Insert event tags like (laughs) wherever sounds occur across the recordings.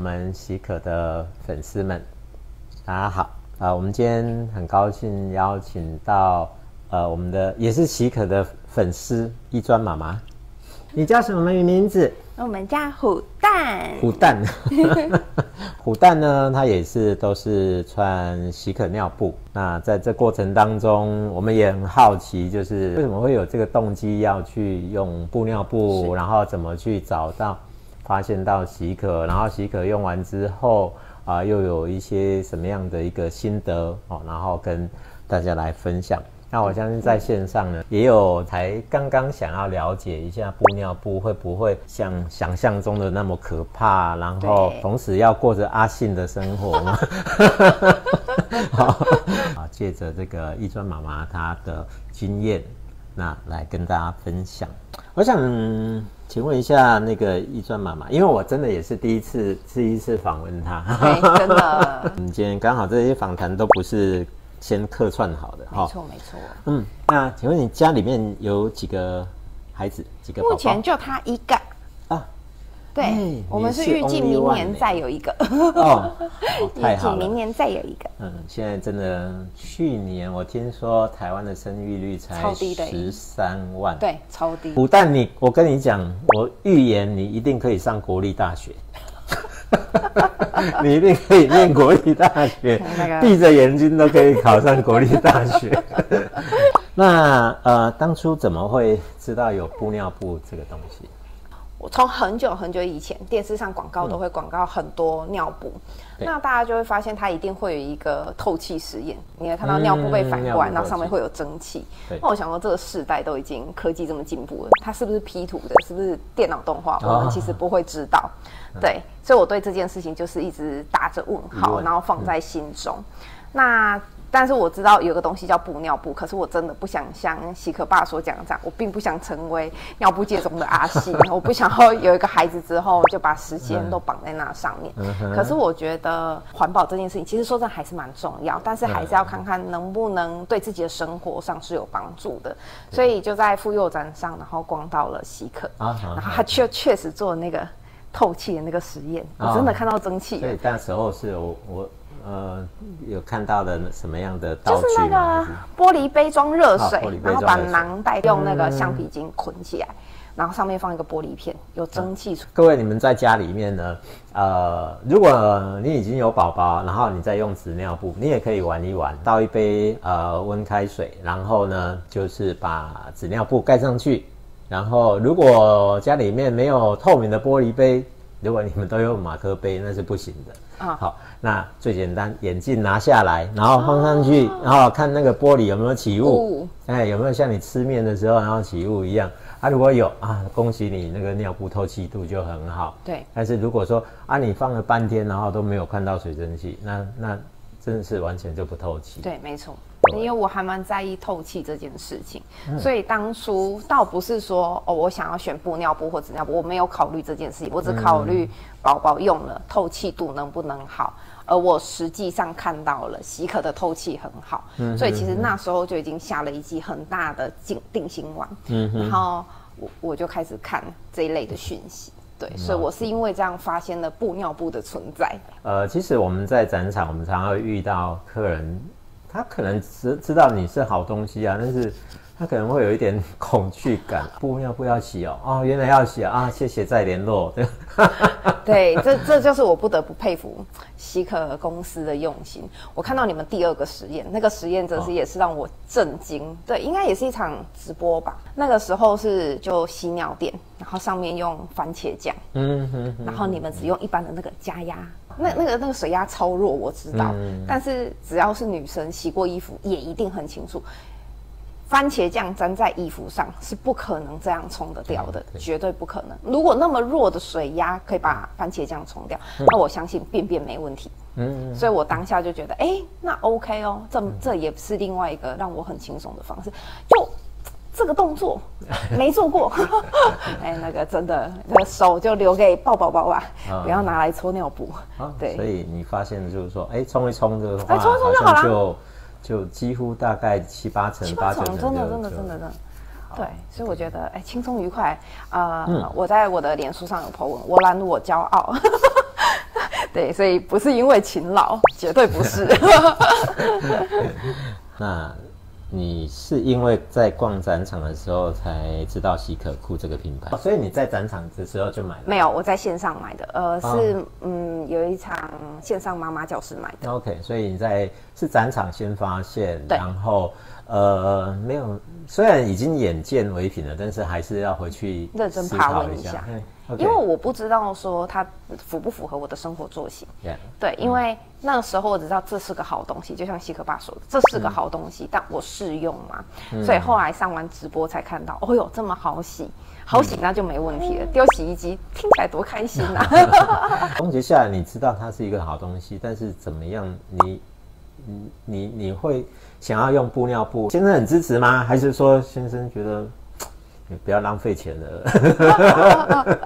们喜可的粉丝们，大家好啊！我们今天很高兴邀请到呃我们的也是喜可的粉丝一专妈妈，你叫什么名字？我们叫虎蛋，虎蛋，(laughs) 虎蛋呢，它也是都是穿喜可尿布。那在这过程当中，我们也很好奇，就是为什么会有这个动机要去用布尿布，然后怎么去找到、发现到喜可，然后喜可用完之后啊，又有一些什么样的一个心得哦，然后跟大家来分享。那我相信在线上呢，也有才刚刚想要了解一下布尿布会不会像想象中的那么可怕，然后同时要过着阿信的生活吗？(laughs) 好，啊，借着这个一专妈妈她的经验，那来跟大家分享。我想请问一下那个易专妈妈，因为我真的也是第一次第一次访问她，真的。(laughs) 我们今天刚好这些访谈都不是。先客串好的，没错没错。嗯，那请问你家里面有几个孩子？几个？目前就他一个啊。对，我们是预计明年再有一个。哦，(laughs) 太好了，明年再有一个。嗯，现在真的，去年我听说台湾的生育率才超低的十三万，对，超低。不但你，我跟你讲，我预言你一定可以上国立大学。(laughs) 你一定可以念国立大学，(laughs) 闭着眼睛都可以考上国立大学。那呃，当初怎么会知道有布尿布这个东西？我从很久很久以前，电视上广告都会广告很多尿布，那大家就会发现它一定会有一个透气实验。你会看到尿布被反过来，然后上面会有蒸汽。那我想说，这个世代都已经科技这么进步了，它是不是 P 图的？是不是电脑动画？我们其实不会知道。对，所以我对这件事情就是一直打着问号，然后放在心中。那。但是我知道有个东西叫布尿布，可是我真的不想像喜可爸所讲的这样，我并不想成为尿布界中的阿西，我不想要有一个孩子之后就把时间都绑在那上面。可是我觉得环保这件事情，其实说真的还是蛮重要，但是还是要看看能不能对自己的生活上是有帮助的。所以就在妇幼展上，然后逛到了喜可，然后他确确实做那个透气的那个实验，我真的看到蒸汽。对，那时候是我我。呃，有看到的什么样的道具？就是那个玻璃杯装热水，然后把囊袋用那个橡皮筋捆起来，然后上面放一个玻璃片，有蒸汽。各位，你们在家里面呢？呃，如果你已经有宝宝，然后你再用纸尿布，你也可以玩一玩，倒一杯呃温开水，然后呢，就是把纸尿布盖上去。然后，如果家里面没有透明的玻璃杯，如果你们都用马克杯，那是不行的啊。好。那最简单，眼镜拿下来，然后放上去，然后看那个玻璃有没有起雾，哎，有没有像你吃面的时候然后起雾一样？啊，如果有啊，恭喜你，那个尿布透气度就很好。对。但是如果说啊，你放了半天，然后都没有看到水蒸气，那那真的是完全就不透气。对，没错。因为我还蛮在意透气这件事情，所以当初倒不是说哦，我想要选布尿布或纸尿布，我没有考虑这件事情，我只考虑宝宝用了透气度能不能好。而我实际上看到了喜可的透气很好，所以其实那时候就已经下了一剂很大的定定心丸。嗯，然后我我就开始看这一类的讯息，对，所以我是因为这样发现了布尿布的存在。呃，其实我们在展场，我们常常会遇到客人，他可能知知道你是好东西啊，但是。他可能会有一点 (laughs) 恐惧感，不要不要洗哦，哦，原来要洗啊，谢谢再联络。(laughs) 对，对这这就是我不得不佩服希可公司的用心。我看到你们第二个实验，那个实验真是也是让我震惊。对，应该也是一场直播吧？那个时候是就洗尿垫，然后上面用番茄酱，嗯哼，然后你们只用一般的那个加压，那那个那个水压超弱，我知道，但是只要是女生洗过衣服，也一定很清楚。番茄酱粘在衣服上是不可能这样冲得掉的，绝对不可能。如果那么弱的水压可以把番茄酱冲掉，那我相信便便没问题。嗯，所以我当下就觉得，哎，那 OK 哦，这这也是另外一个让我很轻松的方式。就这个动作 (laughs) 没做过，(laughs) 哎，那个真的，那手就留给抱宝宝吧，不要拿来搓尿布。对，所以你发现就是说，哎，冲一冲就，哎，冲一冲就好了。就几乎大概七八成，七八成，真的，真的，真的，真的，对，所以我觉得，哎，轻松愉快啊！我在我的脸书上有 po 文，我懒我骄傲，(laughs) 对，所以不是因为勤劳，绝对不是。(laughs) (laughs) 那。你是因为在逛展场的时候才知道喜可库这个品牌，所以你在展场的时候就买了？没有，我在线上买的，呃，是嗯有一场线上妈妈教室买的。OK，所以你在是展场先发现，然后呃没有，虽然已经眼见为凭了，但是还是要回去认真爬问一下。因为我不知道说它符不符合我的生活作息，对，因为那个时候我只知道这是个好东西，就像西克爸说的，这是个好东西，但我试用嘛，所以后来上完直播才看到，哦哟，这么好洗，好洗那就没问题了，丢洗衣机听起来多开心啊！总结下来，你知道它是一个好东西，但是怎么样，你你你你会想要用布尿布？先生很支持吗？还是说先生觉得？不要浪费钱了，(laughs)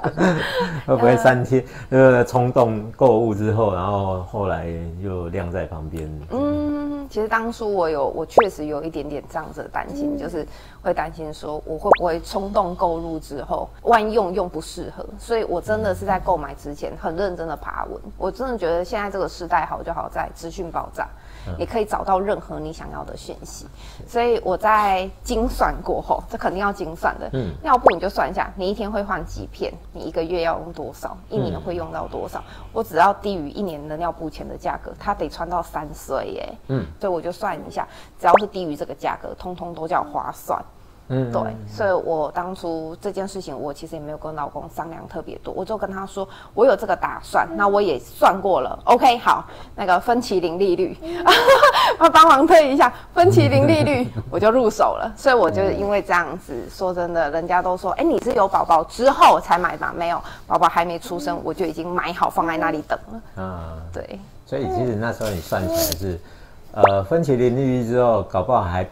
会不会三天呃冲动购物之后，然后后来又晾在旁边？嗯，其实当初我有，我确实有一点点这样子的担心，就是会担心说我会不会冲动购入之后，万一用用不适合，所以我真的是在购买之前很认真的爬文。我真的觉得现在这个时代好就好在资讯爆炸。你可以找到任何你想要的讯息，所以我在精算过后，这肯定要精算的。嗯，尿布你就算一下，你一天会换几片，你一个月要用多少，一年会用到多少？我只要低于一年的尿布钱的价格，它得穿到三岁耶。嗯，所以我就算一下，只要是低于这个价格，通通都叫划算。嗯，对，所以我当初这件事情，我其实也没有跟老公商量特别多，我就跟他说，我有这个打算，那我也算过了，OK，好，那个分期零利率，他 (laughs) 帮忙推一下，分期零利率，(laughs) 我就入手了。所以我就因为这样子，说真的，人家都说，哎，你是有宝宝之后才买吗？没有，宝宝还没出生，我就已经买好放在那里等了。啊，对。所以其实那时候你算起来是，呃，分期零利率之后，搞不好还。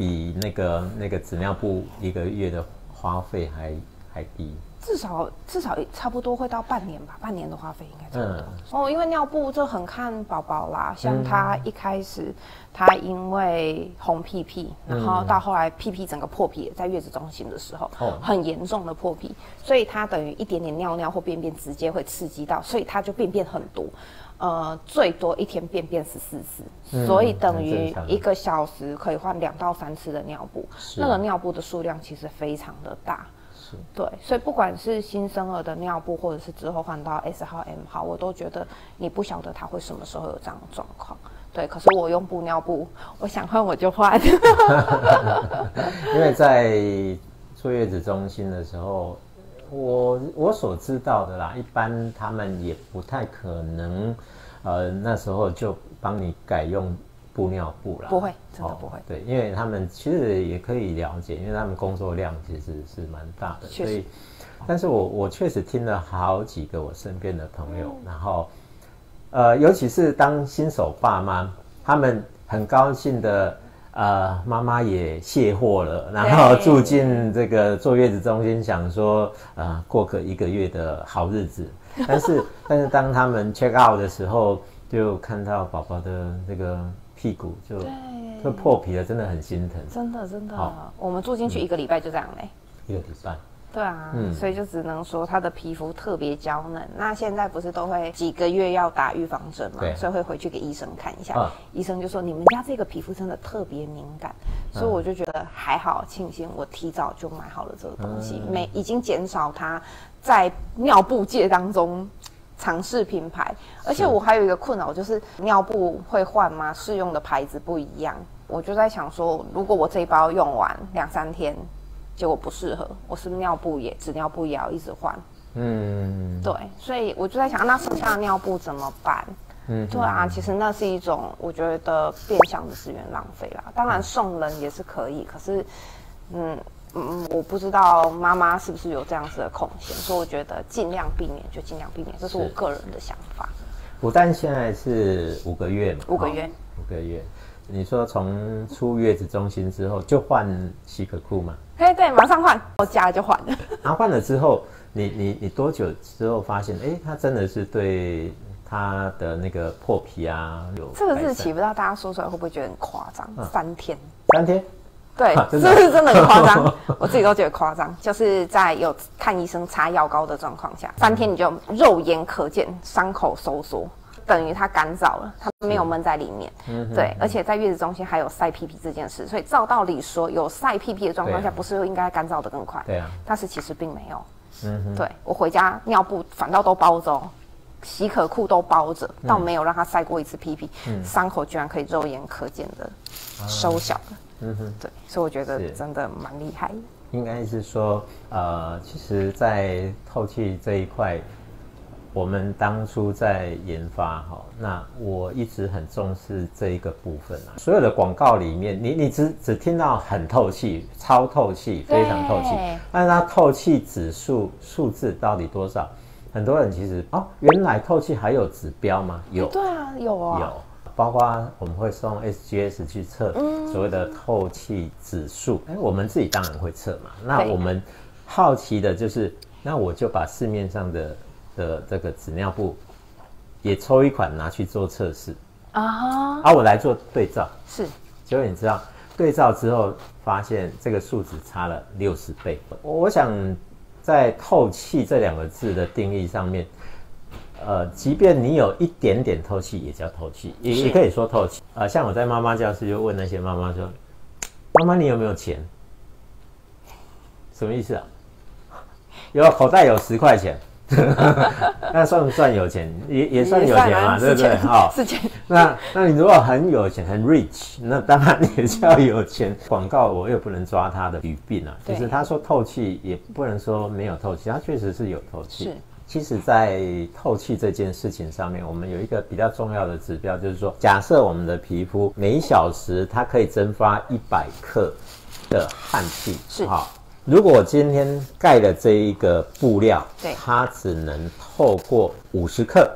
比那个那个纸尿布一个月的花费还还低，至少至少差不多会到半年吧，半年的花费应该差不多。哦，因为尿布就很看宝宝啦，像他一开始他因为红屁屁，然后到后来屁屁整个破皮，在月子中心的时候，很严重的破皮，所以他等于一点点尿尿或便便直接会刺激到，所以他就便便很多。呃，最多一天便便十四次，所以等于一个小时可以换两到三次的尿布。那个尿布的数量其实非常的大。是，对，所以不管是新生儿的尿布，或者是之后换到 S 号、M 号，我都觉得你不晓得他会什么时候有这样的状况。对，可是我用布尿布，我想换我就换。(laughs) 因为在坐月子中心的时候。我我所知道的啦，一般他们也不太可能，呃，那时候就帮你改用布尿布啦。不会，真的不会。对，因为他们其实也可以了解，因为他们工作量其实是蛮大的。所以，但是我我确实听了好几个我身边的朋友，然后，呃，尤其是当新手爸妈，他们很高兴的。呃，妈妈也卸货了，然后住进这个坐月子中心，想说呃过个一个月的好日子。(laughs) 但是，但是当他们 check out 的时候，就看到宝宝的这个屁股就就破皮了，真的很心疼。真的，真的。我们住进去一个礼拜就这样嘞。一个礼拜。对啊，所以就只能说他的皮肤特别娇嫩。那现在不是都会几个月要打预防针嘛？所以会回去给医生看一下。医生就说你们家这个皮肤真的特别敏感，所以我就觉得还好，庆幸我提早就买好了这个东西，没已经减少它在尿布界当中尝试品牌。而且我还有一个困扰，就是尿布会换吗？适用的牌子不一样，我就在想说，如果我这一包用完两三天。结果不适合，我是尿布也纸尿布也要一直换，嗯，对，所以我就在想，那剩下的尿布怎么办？嗯，对啊，其实那是一种我觉得变相的资源浪费啦。当然送人也是可以，可是，嗯嗯，我不知道妈妈是不是有这样子的空闲，所以我觉得尽量避免就尽量避免，这是我个人的想法。我但现在是五个月嘛？五个月，五个月。你说从出月子中心之后就换洗可裤吗？哎，对，马上换，我家就换。然后换了之后，你你你多久之后发现，哎，它真的是对它的那个破皮啊有？这个日期不知道大家说出来会不会觉得很夸张？三天，三天，对，是不是真的很夸张？(laughs) 我自己都觉得夸张，就是在有看医生擦药膏的状况下，三天你就肉眼可见伤口收缩。等于它干燥了，它没有闷在里面。嗯，对，而且在月子中心还有晒屁屁这件事，所以照道理说，有晒屁屁的状况下，不是应该干燥的更快？对啊。但是其实并没有。嗯哼。对我回家尿布反倒都包着，洗可裤都包着，倒没有让它晒过一次屁屁，伤口居然可以肉眼可见的收小了。嗯哼。对，所以我觉得真的蛮厉害。应该是说，呃，其实，在透气这一块。我们当初在研发哈，那我一直很重视这一个部分啊。所有的广告里面，你你只只听到很透气、超透气、非常透气，但是它透气指数数字到底多少？很多人其实哦，原来透气还有指标吗？有，对啊，有啊，有，包括我们会送 SGS 去测所谓的透气指数。哎，我们自己当然会测嘛。那我们好奇的就是，那我就把市面上的。的这个纸尿布也抽一款拿去做测试啊，啊，我来做对照，是，结果你知道对照之后发现这个数值差了六十倍。我想在透气这两个字的定义上面，呃，即便你有一点点透气也叫透气，也也可以说透气。呃，像我在妈妈教室就问那些妈妈说：“妈妈，你有没有钱？”什么意思啊？有口袋有十块钱。(laughs) 那算不算有钱？也也算有钱嘛，对不对？哈，是钱。那那你如果很有钱，很 rich，那当然也叫有钱。(laughs) 广告我也不能抓他的语病啊，就是他说透气，也不能说没有透气，他确实是有透气。是。其实，在透气这件事情上面，我们有一个比较重要的指标，就是说，假设我们的皮肤每小时它可以蒸发一百克的汗气，是好。如果今天盖的这一个布料，对，它只能透过五十克，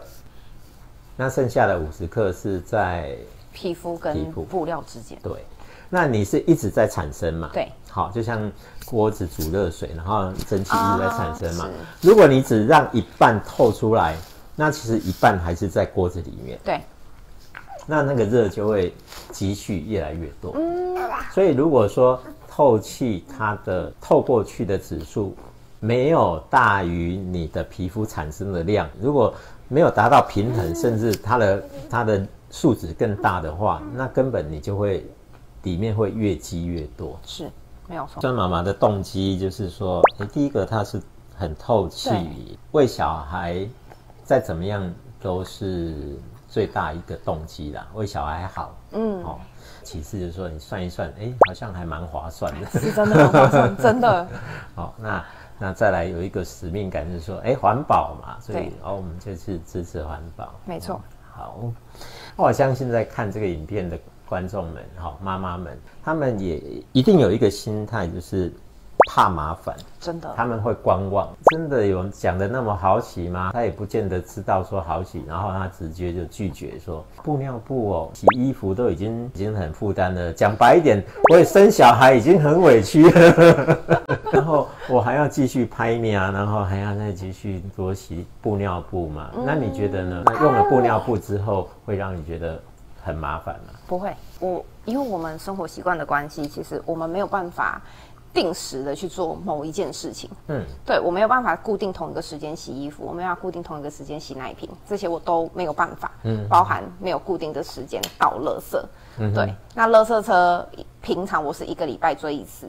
那剩下的五十克是在皮肤跟布料之间。对，那你是一直在产生嘛？对，好，就像锅子煮热水，然后蒸汽一直在产生嘛。如果你只让一半透出来，那其实一半还是在锅子里面。对，那那个热就会积蓄越来越多。嗯，所以如果说。透气，它的透过去的指数没有大于你的皮肤产生的量。如果没有达到平衡，甚至它的它的数值更大的话，那根本你就会里面会越积越多。是，没有错。孙妈妈的动机就是说，哎，第一个它是很透气，为小孩再怎么样都是最大一个动机啦，为小孩好。嗯，好。其次就是说，你算一算，哎，好像还蛮划算的，是真的很划算，真的。(laughs) 好，那那再来有一个使命感，就是说，哎，环保嘛，所以哦，我们这次支持环保，没错。好，我相信在看这个影片的观众们，哈，妈妈们，他们也一定有一个心态，就是。怕麻烦，真的，他们会观望。真的有讲的那么好洗吗？他也不见得知道说好洗，然后他直接就拒绝说布尿布哦，洗衣服都已经已经很负担了。讲白一点，我也生小孩已经很委屈了，(laughs) 然后我还要继续拍面啊，然后还要再继续多洗布尿布嘛？那你觉得呢？那用了布尿布之后，会让你觉得很麻烦吗？不会，我因为我们生活习惯的关系，其实我们没有办法。定时的去做某一件事情，嗯，对我没有办法固定同一个时间洗衣服，我没有办法固定同一个时间洗奶瓶，这些我都没有办法，嗯，包含没有固定的时间倒垃圾，嗯，对，那垃圾车平常我是一个礼拜追一次，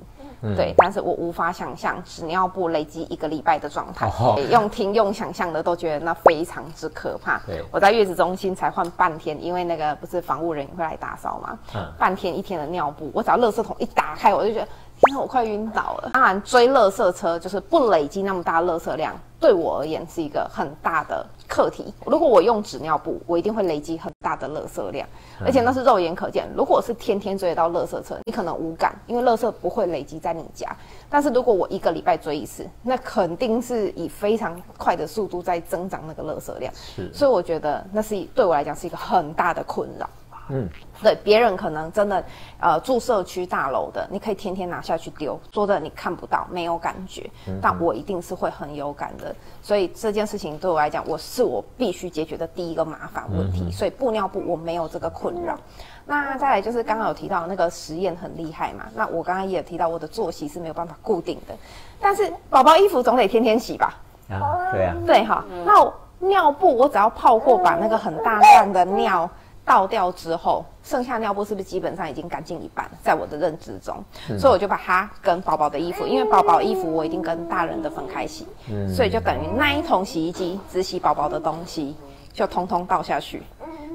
对，但是我无法想象纸尿布累积一个礼拜的状态，用听用想象的都觉得那非常之可怕。对，我在月子中心才换半天，因为那个不是防务人员会来打扫嘛，嗯，半天一天的尿布，我只要垃圾桶一打开，我就觉得。天，我快晕倒了。当然，追垃圾车就是不累积那么大垃圾量，对我而言是一个很大的课题。如果我用纸尿布，我一定会累积很大的垃圾量，而且那是肉眼可见。如果是天天追得到垃圾车，你可能无感，因为垃圾不会累积在你家。但是如果我一个礼拜追一次，那肯定是以非常快的速度在增长那个垃圾量。是，所以我觉得那是对我来讲是一个很大的困扰。嗯，对，别人可能真的，呃，住社区大楼的，你可以天天拿下去丢，做的你看不到，没有感觉，但我一定是会很有感的。所以这件事情对我来讲，我是我必须解决的第一个麻烦问题。所以布尿布我没有这个困扰。那再来就是刚刚有提到那个实验很厉害嘛，那我刚刚也提到我的作息是没有办法固定的，但是宝宝衣服总得天天洗吧？啊，对啊，对哈，那尿布我只要泡过，把那个很大量的尿倒掉之后，剩下尿布是不是基本上已经干净一半？在我的认知中，所以我就把它跟宝宝的衣服，因为宝宝衣服我一定跟大人的分开洗，所以就等于那一桶洗衣机只洗宝宝的东西，就通通倒下去。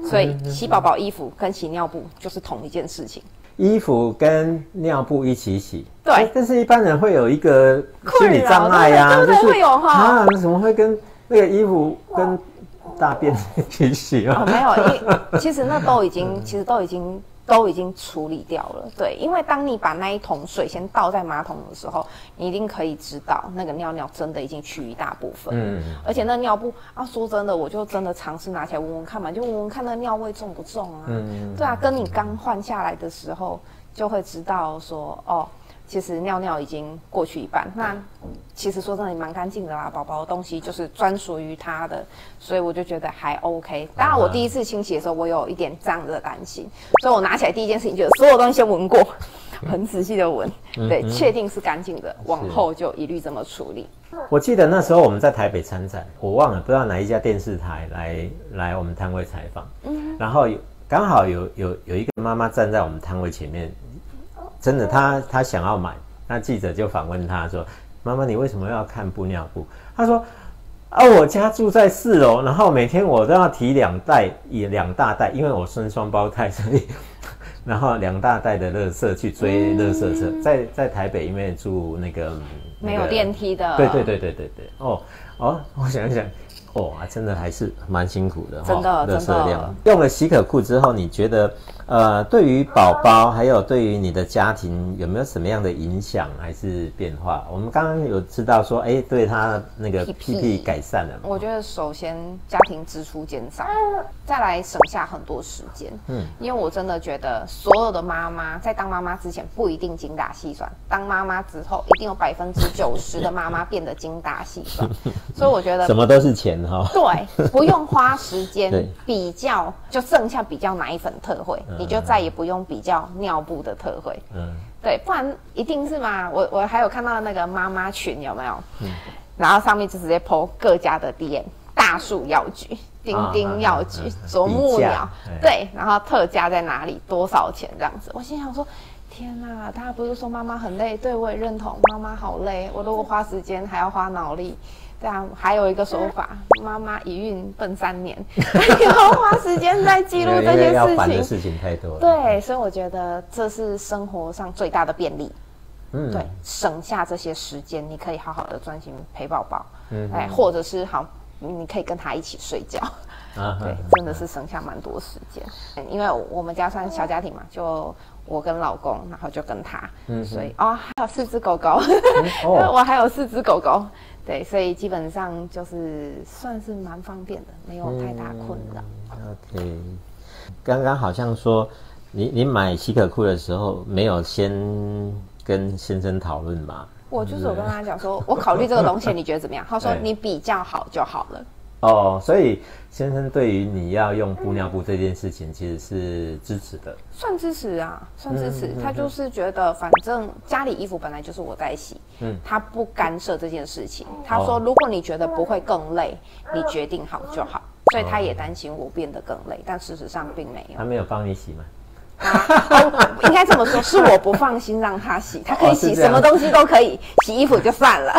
所以洗宝宝衣服跟洗尿布就是同一件事情。衣服跟尿布一起洗，对。但是一般人会有一个心理障碍呀，就是会有哈啊，怎么会跟那个衣服跟大便一起洗啊？(laughs) 没有，因其实那都已经，其实都已经。都已经处理掉了，对，因为当你把那一桶水先倒在马桶的时候，你一定可以知道那个尿尿真的已经去一大部分，嗯，而且那尿布啊，说真的，我就真的尝试拿起来闻闻看嘛，就闻闻看那尿味重不重啊，嗯，对啊，跟你刚换下来的时候就会知道说哦。其实尿尿已经过去一半，那其实说真的也蛮干净的啦，宝宝的东西就是专属于他的，所以我就觉得还 OK。当然我第一次清洗的时候，我有一点这样的担心，所以我拿起来第一件事情就是所有东西先闻过，(laughs) 很仔细的闻，对，确定是干净的，往后就一律这么处理。我记得那时候我们在台北参展，我忘了不知道哪一家电视台来来我们摊位采访，嗯，然后刚好有有有一个妈妈站在我们摊位前面。真的，他他想要买，那记者就访问他说：“妈妈，你为什么要看布尿布？”他说：“啊，我家住在四楼，然后每天我都要提两袋，也两大袋，因为我生双胞胎，所以然后两大袋的垃圾去追垃圾车，在在台北因为住那个没有电梯的，对对对对对对，哦哦，我想想。”哇，真的还是蛮辛苦的，真的，真的。用了洗可裤之后，你觉得，呃，对于宝宝还有对于你的家庭有没有什么样的影响还是变化？我们刚刚有知道说，哎，对他那个屁屁改善了。我觉得首先家庭支出减少，再来省下很多时间。嗯，因为我真的觉得所有的妈妈在当妈妈之前不一定精打细算，当妈妈之后一定有百分之九十的妈妈变得精打细算。(laughs) 所以我觉得什么都是钱。(laughs) 对，不用花时间比较，就剩下比较奶粉特惠，你就再也不用比较尿布的特惠。嗯，对，不然一定是嘛。我我还有看到那个妈妈群有没有？嗯，然后上面就直接 po 各家的店，大树药局、丁丁药局、啄木鸟，对，然后特价在哪里，多少钱这样子。我心想说，天哪，大家不是说妈妈很累？对，我也认同，妈妈好累。我如果花时间，还要花脑力。这样还有一个说法，(laughs) 妈妈一孕笨三年，(laughs) 要花时间在记录这些事情，事情太多了。对，所以我觉得这是生活上最大的便利。嗯，对，省下这些时间，你可以好好的专心陪宝宝。嗯，哎，或者是好，你可以跟他一起睡觉。啊，对，真的是省下蛮多时间。因为我们家算小家庭嘛，就我跟老公，然后就跟他，所以哦，还有四只狗狗，(laughs) 我还有四只狗狗。对，所以基本上就是算是蛮方便的，没有太大困扰。OK，刚刚好像说你你买洗可裤的时候没有先跟先生讨论吧？我就是我跟他讲说，我考虑这个东西，(laughs) 你觉得怎么样？他说你比较好就好了。哦，所以先生对于你要用布尿布这件事情，其实是支持的，算支持啊，算支持。他就是觉得，反正家里衣服本来就是我在洗，嗯，他不干涉这件事情。他说，如果你觉得不会更累，你决定好就好。所以他也担心我变得更累，但事实上并没有。他没有帮你洗吗？(laughs) 应该这么说，是我不放心让他洗，他可以洗什么东西都可以，洗衣服就算了。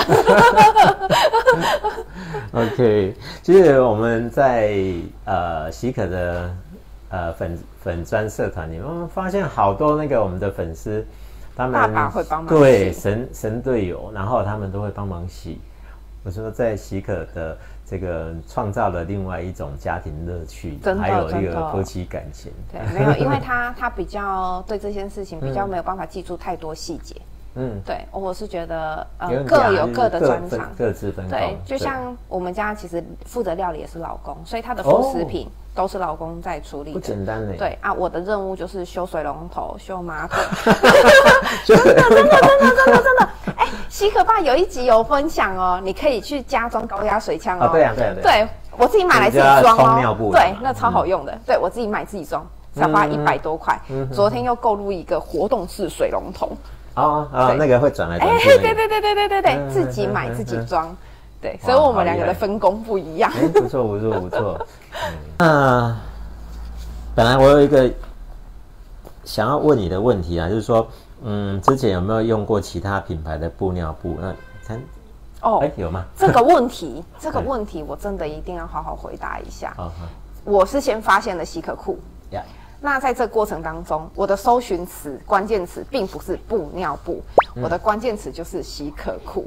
(laughs) OK，其实我们在呃喜可的呃粉粉砖社团里面，发现好多那个我们的粉丝，他们爸爸会帮忙对神神队友，然后他们都会帮忙洗。我说在喜可的。这个创造了另外一种家庭乐趣，还有一个夫妻感情。对，没有，因为 (laughs) 他他比较对这件事情比较没有办法记住太多细节。嗯，对，我是觉得呃各有各的专长，各自分工。对，就像我们家其实负责料理也是老公，所以他的副食品都是老公在处理。不简单嘞。对啊，我的任务就是修水龙头、修马桶。(laughs) (laughs) 真的，真的，真的，真的，真的。哎，(laughs) 西可爸有一集有分享哦，你可以去加装高压水枪哦。对啊，对啊，对。我自己买来自己装哦。对，那超好用的。对我自己买自己装，才花一百多块。昨天又购入一个活动式水龙头。哦哦，那个会转来转去。哎，对对对对对对对，自己买自己装。对，所以我们两个的分工不一样。哎，不错不错不错。(laughs) 那本来我有一个想要问你的问题啊，就是说，嗯，之前有没有用过其他品牌的布尿布？那才哦，哎，有吗？这个问题，(laughs) 这个问题我真的一定要好好回答一下。我是先发现了喜可裤。那在这过程当中，我的搜寻词关键词并不是布尿布，我的关键词就是稀可裤。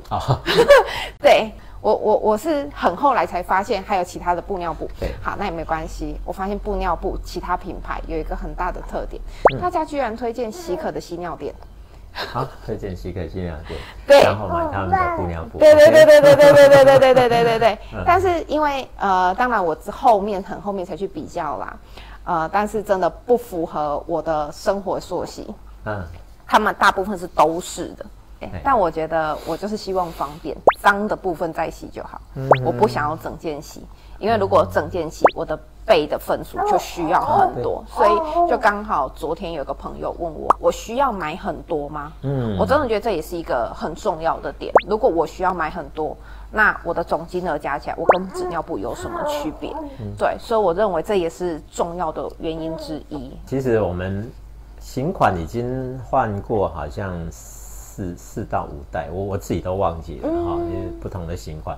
(laughs) 对我我我是很后来才发现还有其他的布尿布。对，好，那也没关系。我发现布尿布其他品牌有一个很大的特点，大家居然推荐喜可的吸尿垫。好，推荐喜可吸尿垫，(laughs) 对，然后买他们的布尿布。对对对对对对对对对对对对对对。(laughs) 但是因为呃，当然我后面很后面才去比较啦。呃，但是真的不符合我的生活作息。嗯，他们大部分是都是的，但我觉得我就是希望方便，脏的部分再洗就好。嗯，我不想要整件洗，因为如果整件洗，我的背的份数就需要很多，所以就刚好昨天有个朋友问我，我需要买很多吗？嗯，我真的觉得这也是一个很重要的点。如果我需要买很多。那我的总金额加起来，我跟纸尿布有什么区别？对，所以我认为这也是重要的原因之一。其实我们新款已经换过，好像四四到五代，我我自己都忘记了哈，因为不同的型款，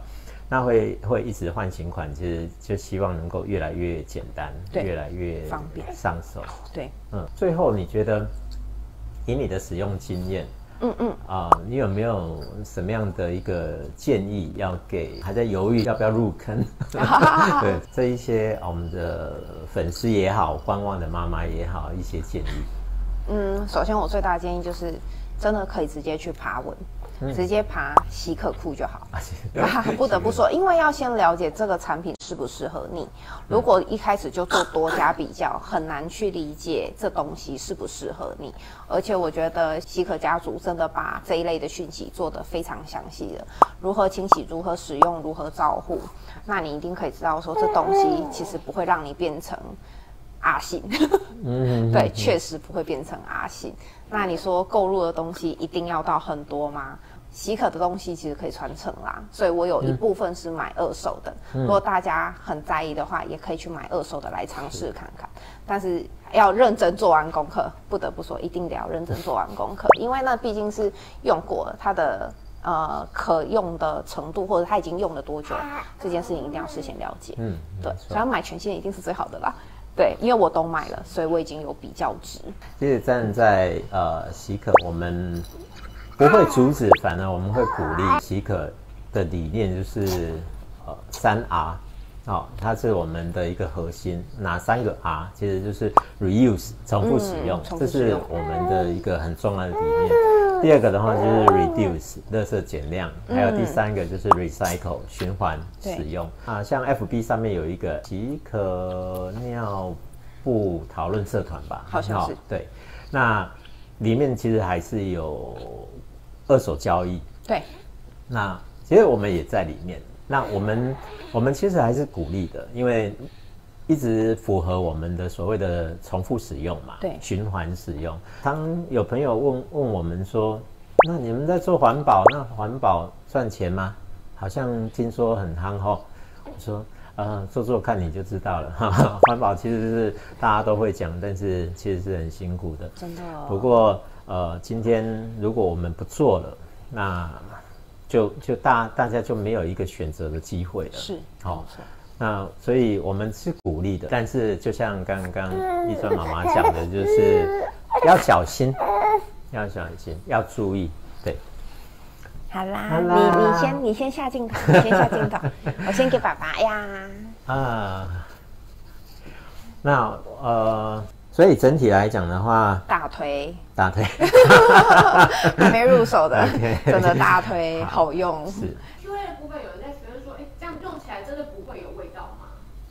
那会会一直换新款，其实就希望能够越来越简单，越来越方便上手。对，嗯，最后你觉得以你的使用经验？嗯嗯啊，你有没有什么样的一个建议要给还在犹豫要不要入坑？(laughs) 对这一些我们的粉丝也好，观望的妈妈也好，一些建议。嗯，首先我最大的建议就是，真的可以直接去爬文。直接爬喜可酷就好。(laughs) (laughs) 不得不说，(laughs) 因为要先了解这个产品适不适合你。如果一开始就做多家比较，很难去理解这东西适不适合你。而且我觉得喜可家族真的把这一类的讯息做得非常详细了，如何清洗、如何使用、如何照护，那你一定可以知道说这东西其实不会让你变成阿信。嗯，对，确实不会变成阿信。那你说购入的东西一定要到很多吗？稀可的东西其实可以传承啦，所以我有一部分是买二手的。如果大家很在意的话，也可以去买二手的来尝试看看。但是要认真做完功课，不得不说，一定得要认真做完功课，因为那毕竟是用过它的呃可用的程度，或者它已经用了多久，这件事情一定要事先了解。嗯，对，所以买全新一定是最好的啦。对，因为我都买了，所以我已经有比较值。其实站在呃喜可，我们。不会阻止，反而我们会鼓励。喜可的理念就是呃三 R，哦，它是我们的一个核心。哪三个 R？其实就是 reuse 重复使用，这是我们的一个很重要的理念。第二个的话就是 reduce 垃圾减量，还有第三个就是 recycle 循环使用。啊，像 FB 上面有一个喜可尿布讨论社团吧？好像是。对，那里面其实还是有。二手交易，对，那其实我们也在里面。那我们我们其实还是鼓励的，因为一直符合我们的所谓的重复使用嘛，对，循环使用。当有朋友问问我们说，那你们在做环保，那环保赚钱吗？好像听说很憨厚。我说，呃，做做看你就知道了。(laughs) 环保其实是大家都会讲，但是其实是很辛苦的，真的。不过。呃，今天如果我们不做了，那就就大大家就没有一个选择的机会了。是，好，那所以我们是鼓励的，但是就像刚刚一川妈妈讲的，就是要小心，要小心，要注意。对，好啦，你你先你先下镜头，你先下镜头，(laughs) 我先给爸爸呀。啊，那呃。所以整体来讲的话，大推大推，(laughs) 还没入手的，(laughs) 真的大推好用。是，因为部分有人在询问说，哎，这样用起来真的不会有味道吗？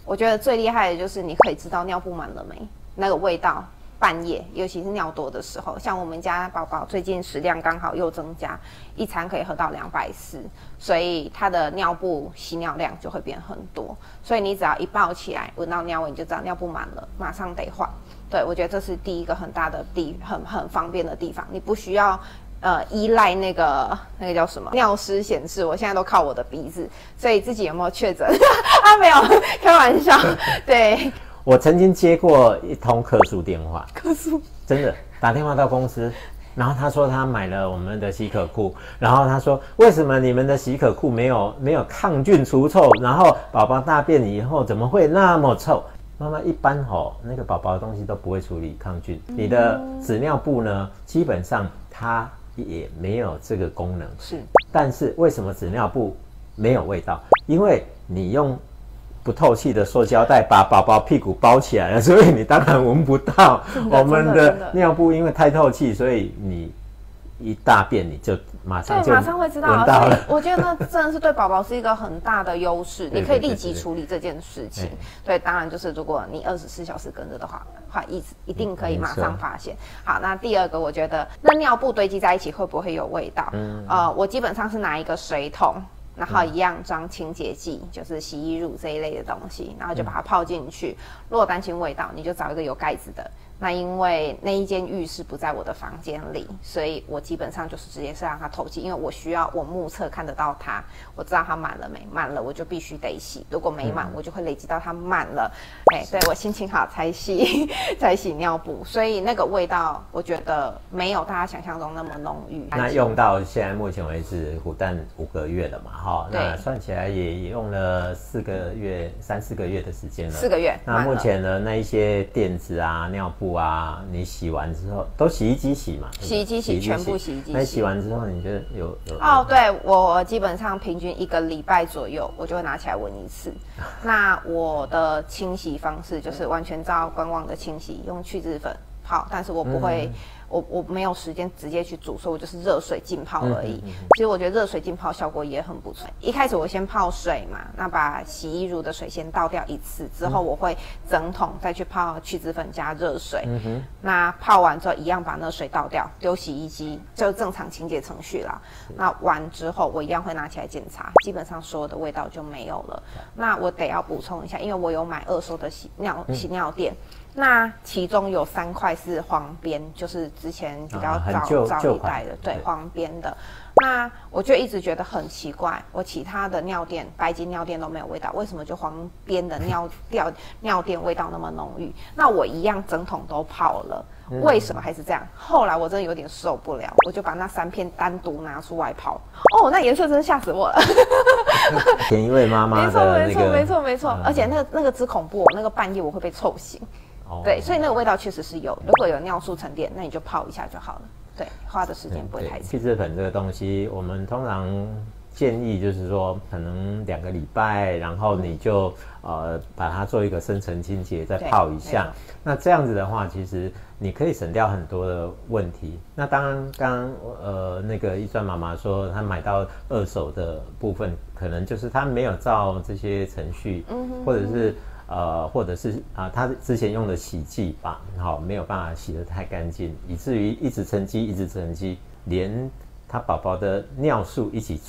我觉得最厉害的就是你可以知道尿布满了没，那个味道。半夜，尤其是尿多的时候，像我们家宝宝最近食量刚好又增加，一餐可以喝到两百四，所以他的尿布吸尿量就会变很多。所以你只要一抱起来，闻到尿味，你就知道尿布满了，马上得换。对我觉得这是第一个很大的地，很很方便的地方，你不需要。呃依赖那个那个叫什么尿失显示，我现在都靠我的鼻子，所以自己有没有确诊？(laughs) 啊，没有，开玩笑。(laughs) 对，我曾经接过一通客诉电话，客诉真的打电话到公司，然后他说他买了我们的洗可裤，然后他说为什么你们的洗可裤没有没有抗菌除臭，然后宝宝大便以后怎么会那么臭？妈妈一般吼，那个宝宝的东西都不会处理抗菌。你的纸尿布呢，基本上它也没有这个功能。是，但是为什么纸尿布没有味道？因为你用不透气的塑胶袋把宝宝屁股包起来了，所以你当然闻不到我们的尿布，因为太透气，所以你。一大便你就马上对，马上会知道。而且我觉得那真的是对宝宝是一个很大的优势，(laughs) 你可以立即处理这件事情。对，当然就是如果你二十四小时跟着的话，话一一定可以马上发现。好，那第二个我觉得，那尿布堆积在一起会不会有味道？嗯，呃，我基本上是拿一个水桶，然后一样装清洁剂，就是洗衣乳这一类的东西，然后就把它泡进去。如果担心味道，你就找一个有盖子的。那因为那一间浴室不在我的房间里，所以我基本上就是直接是让它透气，因为我需要我目测看得到它，我知道它满了没，满了我就必须得洗，如果没满，我就会累积到它满了，哎，对我心情好才洗 (laughs) 才洗尿布，所以那个味道我觉得没有大家想象中那么浓郁。那用到现在目前为止，虎蛋五个月了嘛，哈，那算起来也用了四个月三四个月的时间了，四个月。那目前呢，那一些垫子啊、尿布。啊，你洗完之后都洗衣机洗嘛？洗衣机洗，全部洗衣机洗。那洗完之后，你觉得有有？哦，对我基本上平均一个礼拜左右，我就会拿起来闻一次。(laughs) 那我的清洗方式就是完全照官网的清洗，用去渍粉泡，但是我不会。我我没有时间直接去煮，所以我就是热水浸泡而已。其实我觉得热水浸泡效果也很不错。一开始我先泡水嘛，那把洗衣乳的水先倒掉一次，之后我会整桶再去泡去脂粉加热水。那泡完之后一样把那水倒掉，丢洗衣机，就正常清洁程序啦。那完之后我一样会拿起来检查，基本上所有的味道就没有了。那我得要补充一下，因为我有买二手的洗尿洗尿垫。那其中有三块是黄边，就是之前比较早早一代的，对黄边的。那我就一直觉得很奇怪，我其他的尿垫、白金尿垫都没有味道，为什么就黄边的尿掉尿垫味道那么浓郁？那我一样整桶都泡了，为什么还是这样？后来我真的有点受不了，我就把那三片单独拿出来泡。哦，那颜色真的吓死我了。前一位妈妈没错没错没错没错，而且那个那个之恐怖，那个半夜我会被臭醒。对，所以那个味道确实是有。如果有尿素沉淀，那你就泡一下就好了。对，花的时间不会太长。祛渍粉这个东西，我们通常建议就是说，可能两个礼拜，然后你就呃把它做一个深层清洁，再泡一下。那这样子的话，其实你可以省掉很多的问题。那当然，刚呃那个一川妈妈说，她买到二手的部分，可能就是她没有照这些程序，或者是。呃，或者是啊，他之前用的洗剂吧，好没有办法洗得太干净，以至于一直沉积，一直沉积，连他宝宝的尿素一起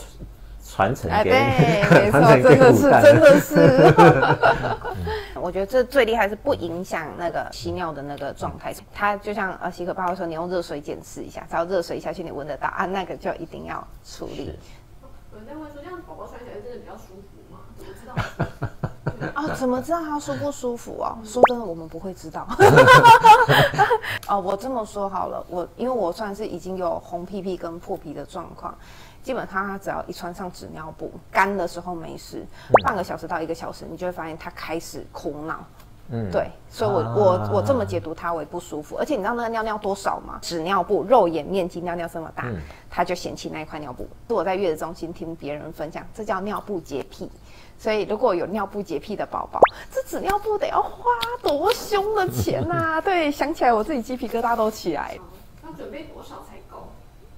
传 (laughs) 承给，没错，真的是，真的是。我觉得这最厉害是不影响那个吸尿的那个状态，他就像呃，洗可爸爸说，你用热水检视一下，只要热水下去你闻得到啊，那个就一定要处理。有人在问说，这样宝宝穿起来真的比较舒服吗？怎么知道？啊，(laughs) 怎么知道他舒不舒服啊？(laughs) 说真的，我们不会知道。(laughs) 哦，我这么说好了，我因为我算是已经有红屁屁跟破皮的状况，基本上他只要一穿上纸尿布，干的时候没事，半个小时到一个小时，你就会发现他开始哭闹。嗯，对，所以我我我这么解读他为不舒服，而且你知道那个尿尿多少吗？纸尿布肉眼面积尿尿这么大，他就嫌弃那一块尿布。是我在月子中心听别人分享，这叫尿布洁癖。所以，如果有尿布洁癖的宝宝，这纸尿布得要花多凶的钱呐！对，想起来我自己鸡皮疙瘩都起来。要准备多少才够？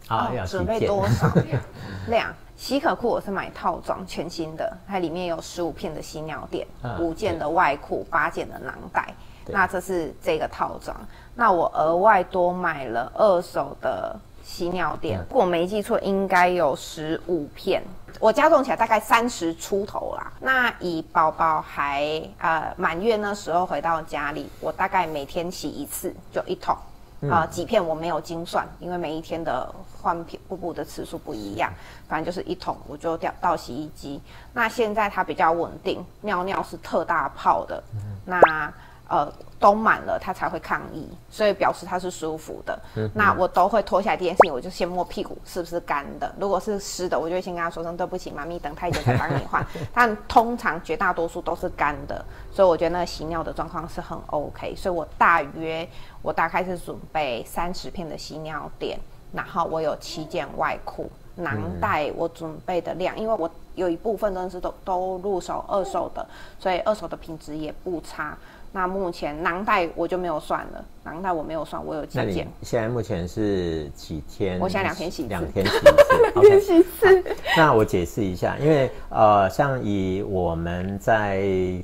啊，要准备多少 (laughs) 量？洗可裤我是买套装，全新的，它里面有十五片的洗尿垫，五件的外裤，八件的囊袋。那这是这个套装。那我额外多买了二手的洗尿垫，如果没记错，应该有十五片。我加重起来大概三十出头啦。那以宝宝还呃满月那时候回到家里，我大概每天洗一次，就一桶。啊、几片我没有精算，因为每一天的换片布布的次数不一样，反正就是一桶我就掉到洗衣机。那现在它比较稳定，尿尿是特大泡的，那呃都满了它才会抗议，所以表示它是舒服的。那我都会脱下来，第一件事情我就先摸屁股是不是干的，如果是湿的，我就会先跟他说声对不起，妈咪等太久才帮你换。(laughs) 但通常绝大多数都是干的，所以我觉得那个洗尿的状况是很 OK。所以我大约我大概是准备三十片的洗尿垫，然后我有七件外裤。囊袋我准备的量，因为我有一部分都是都都入手二手的，所以二手的品质也不差。那目前囊袋我就没有算了，囊袋我没有算，我有几件。现在目前是几天？我现在两天洗一次两天洗一次。(laughs) 两天洗一次，那我解释一下，因为呃，像以我们在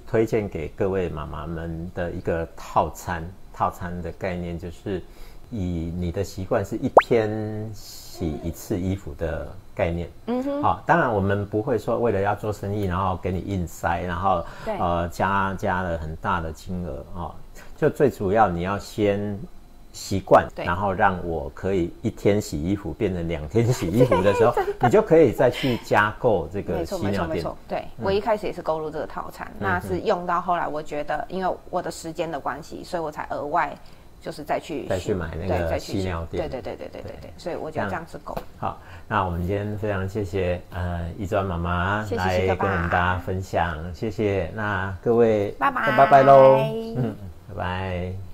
推荐给各位妈妈们的一个套餐，套餐的概念就是以你的习惯是一天洗一次衣服的概念。嗯哼。好，当然我们不会说为了要做生意，然后给你硬塞，然后呃加加了很大的金额哦。就最主要你要先习惯，对然后让我可以一天洗衣服变成两天洗衣服的时候，(laughs) 你就可以再去加购这个洗尿垫。没错没错，对、我一开始也是购入这个套餐，那是用到后来，我觉得因为我的时间的关系，所以我才额外就是再去再去买那个吸尿垫对对对对对对对，所以我觉得这样子够。好，那我们今天非常谢谢呃一专妈妈来跟我们大家分享，谢谢。那各位拜拜拜拜喽，嗯，拜拜。